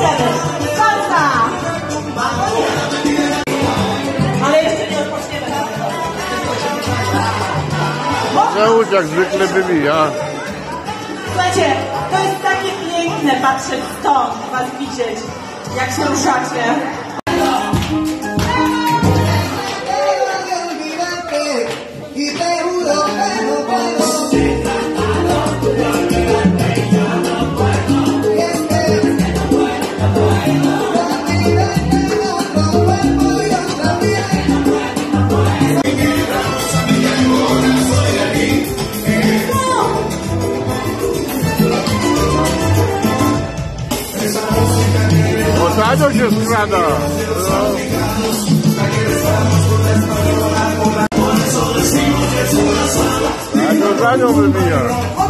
Idziemy. Salsa! Ale jeszcze nie odpoczniemy. Zeus jak zwykle wybija. Słuchajcie, to jest takie piękne patrzeć stąd, was widzieć, jak się ruszacie. Osadą się skrada. A to za i.